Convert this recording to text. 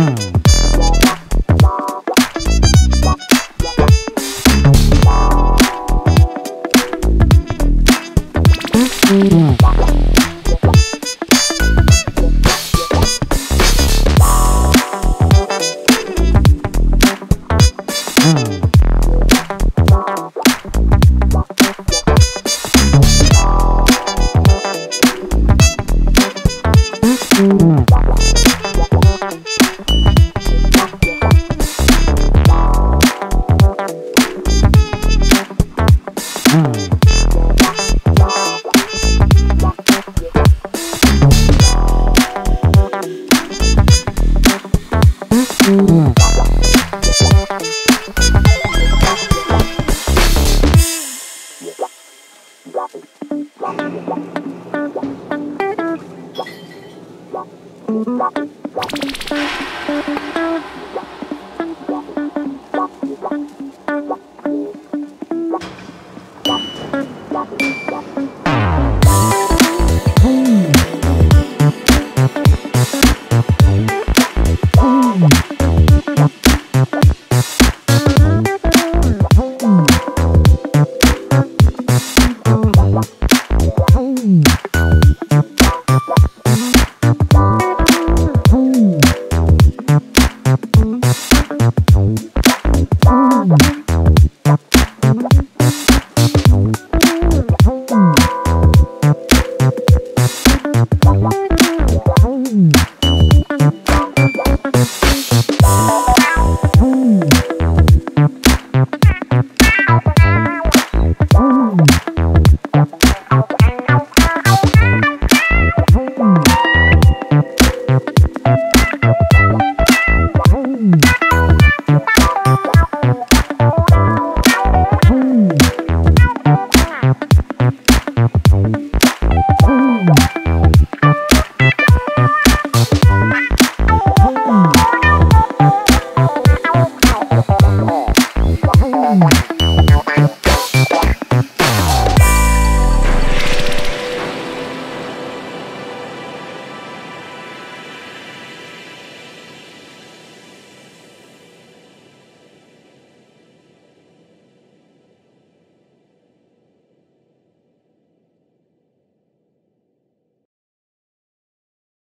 Mm-hmm. you.